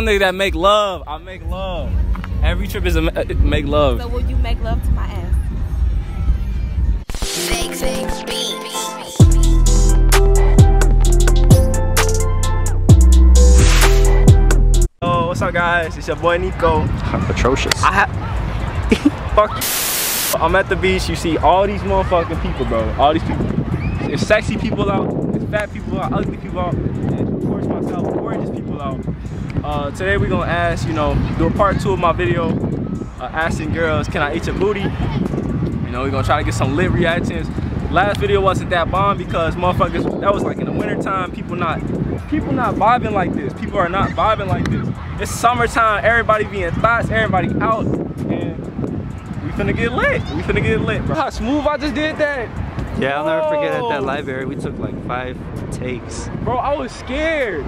nigga that make love. I make love. Every trip is a make love. So will you make love to my ass? Fake, fake beats. Oh, what's up, guys? It's your boy Nico. Atrocious. I have. Fuck you. I'm at the beach. You see all these motherfucking people, bro. All these people. There's sexy people out. There's fat people out. Ugly people out. And of course, myself, gorgeous people out. Uh, today we're gonna ask, you know, do a part two of my video, uh, asking girls, can I eat your booty? You know, we're gonna try to get some lit reactions. Last video wasn't that bomb because motherfuckers, that was like in the winter time. People not, people not vibing like this. People are not vibing like this. It's summertime. Everybody being thoughts. Everybody out, and we finna get lit. We finna get lit, bro. How smooth I just did that. Yeah, I'll never forget at that Whoa. library we took like five takes. Bro, I was scared.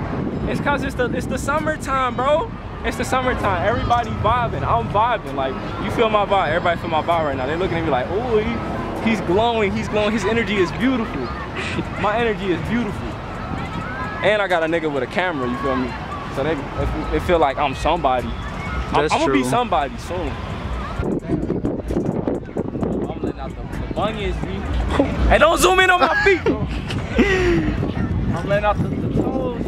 It's cause it's the it's the summertime, bro. It's the summertime. Everybody vibing. I'm vibing. Like you feel my vibe. Everybody feel my vibe right now. They're looking at me like, oh, he, he's glowing. He's glowing. His energy is beautiful. my energy is beautiful. And I got a nigga with a camera. You feel me? So they they, feel like I'm somebody. I'm, I'm gonna be somebody soon. I'm letting out the, the bunions. Hey, don't zoom in on my feet, bro. I'm letting out the, the toes.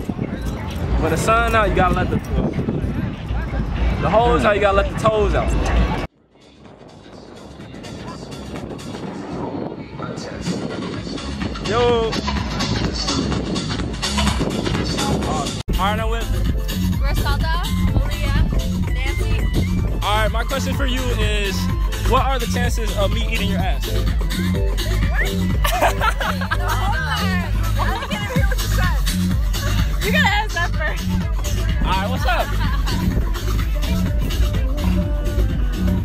When the sun out, you gotta let the the holes out. You gotta let the toes out. Yo. Alright, with. Griselda, Maria, Nancy. All right, my question for you is, what are the chances of me eating your ass? what's up?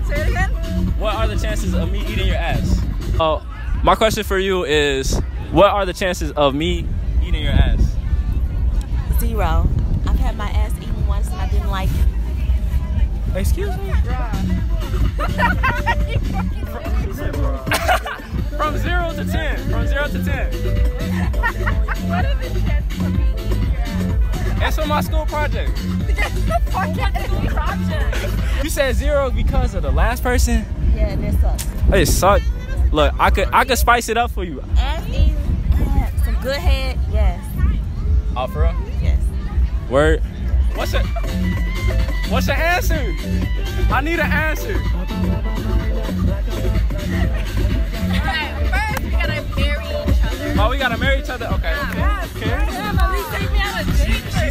Say it again. What are the chances of me eating your ass? Oh, my question for you is, what are the chances of me eating your ass? Zero. I've had my ass eaten once and I didn't like it. Excuse me? From zero to ten. From zero to ten. What are the chances of me eating your ass? It's for my school project. Fucking project. You said zero because of the last person. Yeah, and it sucks. It sucked. Look, I could I could spice it up for you. Ass eating, uh, some good head, yes. Oh, for real? Yes. Word. What's your What's your answer? I need an answer. Alright, first we gotta marry each other. Oh, we gotta marry each other. Okay. Okay. Okay.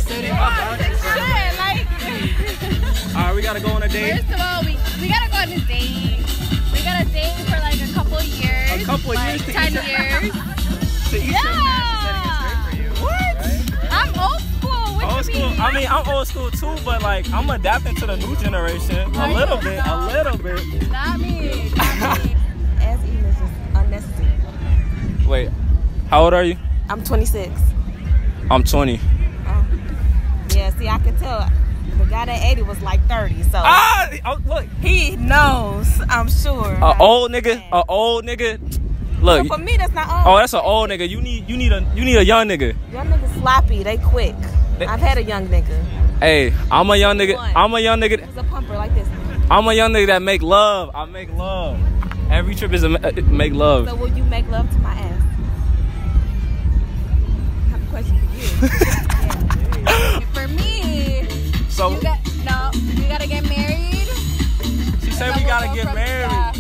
Date. She said it. Uh, Shit, like. All right, we gotta go on a date. First of all, we, we gotta go on a date. We gotta date for like a couple years. A couple like years to ten years. To eat your ass, you said it was great for you. What? Right? I'm old school. What Old school. mean? I mean, I'm old school too, but like I'm adapting to the new generation a Are little you? bit, a little bit. Not me. Not me. Ass eating is just unnecessary. Wait, how old are you? I'm 26. I'm 20. Yeah, see, I could tell the guy that 80 was like 30, so Ah, oh, look, he knows, I'm sure. a old nigga, a old nigga. Look, for me, that's not old. oh, that's an old nigga. You need, you need a, you need a young nigga. Young niggas sloppy, they quick. They- I've had a young nigga. Hey, I'm a young nigga. I'm a young nigga. He's a pumper like this. I'm a young nigga that make love. I make love. Every trip is a make love. So will you make love to my ass? I have a question for you. For me, So you got no. We gotta get married. she said we gotta go get married.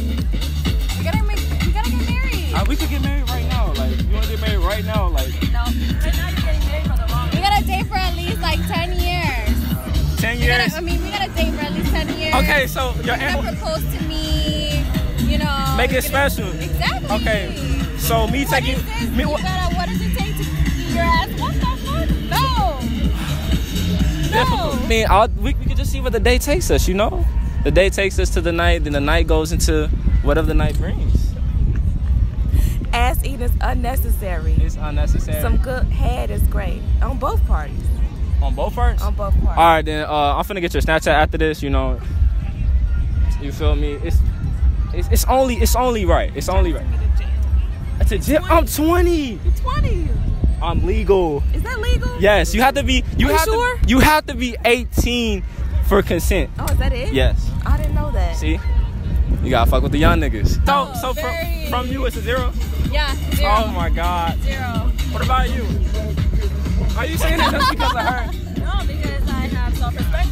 We gotta make. We gotta get married. Uh, we could get married right now. Like, you wanna get married right now? Like, no. Right now you're getting married for the wrong. We gotta date for at least like ten years. ten years. gotta, I mean, we gotta date for at least ten years. Okay, so your aunt, propose to me. You know. Make it special. Exactly. Okay, so me What taking me. I mean, we, we could just see what the day takes us. You know, the day takes us to the night, then the night goes into whatever the night brings. Ass eating is unnecessary. It's unnecessary. Some good head is great on both parties. on both parts. On both parties. All right, then uh, I'm finna get your Snapchat after this. You know, you feel me? It's it's, it's only it's only right. It's only right. To jail. I'm 20. You're 20. I'm legal. Is that legal? Yes, you have to be. You Are you have sure? to. You have to be 18 for consent. Oh, is that it? Yes. I didn't know that. See, you gotta fuck with the young niggas. So, oh, so very- from from you, it's a zero. Yeah, zero. Oh my god. Zero. What about you? Are you saying that just because of her? No, because I have self-respect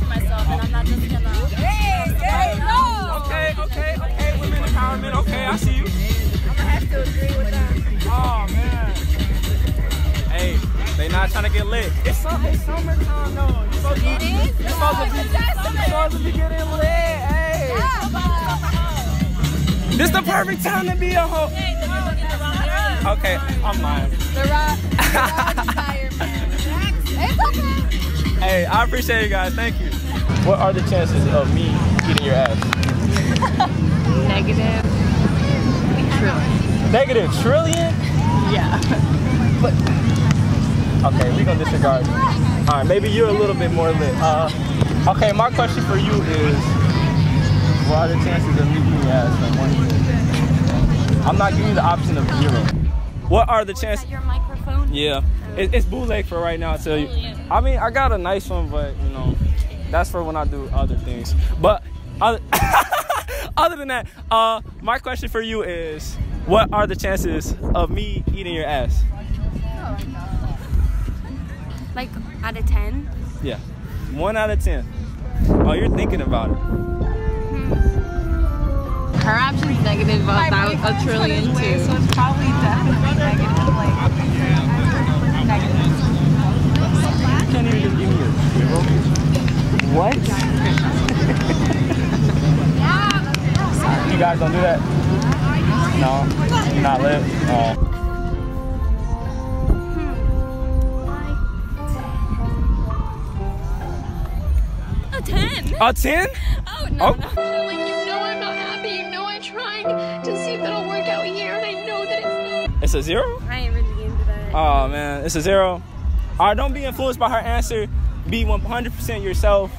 they not trying to get lit. It's, sum- it's summertime though. You supposed to, It is. You supposed to be, you supposed to be getting lit. Hey. Yeah, but This the perfect time to be a hoe. hey, then you're looking the wrong area. Okay, I'm lying. The wrong, the wrong environment. It's okay. Hey, I appreciate you guys. Thank you. What are the chances of me eating your ass? Negative. Negative trillion? Yeah. Okay, we're gonna disregard. All right, maybe you're a little bit more lit. Uh, okay, my question for you is, what are the chances of me eating your ass one? I'm not giving you the option of zero. What are the chances? Your microphone. Yeah, it, it's bootleg for right now. I tell you. I mean, I got a nice one, but you know, that's for when I do other things. But other, other than that, uh, my question for you is, what are the chances of me eating your ass? Like out of ten. Yeah, one out of ten. Oh, you're thinking about it. Hmm. Her option's negative about a trillion too. So it's probably definitely negative. Like, You can't even just give me a zero. What? you guys don't do that? No, not lit. Oh. A ten? Oh no. Oh. no. Like you know I'm not happy. You know I'm trying to see if it'll work out here, and I know that it's not. It's a zero? I ain't really into that. Oh man, it's a zero. All right, don't be influenced by her answer. Be 100% yourself.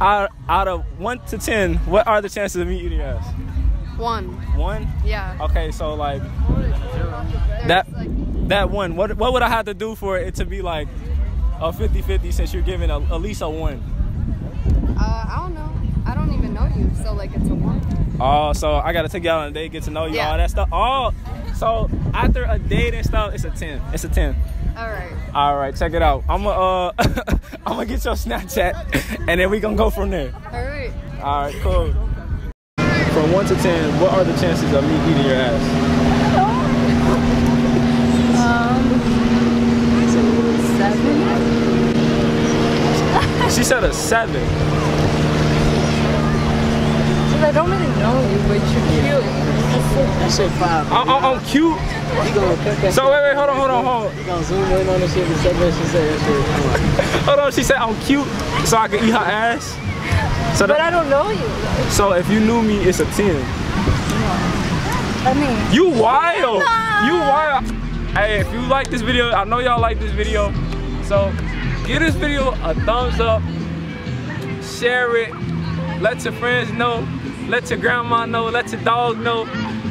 Out, out of one to ten, what are the chances of me eating your ass? One. One. Yeah. Okay, so like that that one. What what would I have to do for it to be like a 50-50 since you're giving a, at least a one? Uh, I don't know. I don't even know you, so like it's a one. Oh, so I gotta take y'all on a date, get to know you, Yeah. all that stuff. Oh, so after a date and stuff, it's a ten. It's a ten. All right. All right, check it out. I'm gonna uh, I'm gonna get your Snapchat, and then we gonna go from there. All right. All right, cool. From one to ten, what are the chances of me eating your ass? Um, seven. She said a seven. I don't really know you, but you're cute. I said five. I, I, I'm cute. You gonna cut that? So wait, wait, hold on, hold on, hold on. You gonna zoom in on the shit and say that she said. Hold on, she said I'm cute, so I can eat her ass. So, But that, I don't know you. so if you knew me, it's a 10. I mean, You wild. You wild. Hey, if you like this video, I know y'all like this video. So give this video a thumbs up. Share it. Let your friends know. Let your grandma know. Let your dog know.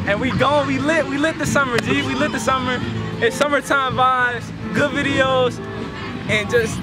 And we gone. We lit. We lit the summer, G. We lit the summer. It's summertime vibes. Good videos. And just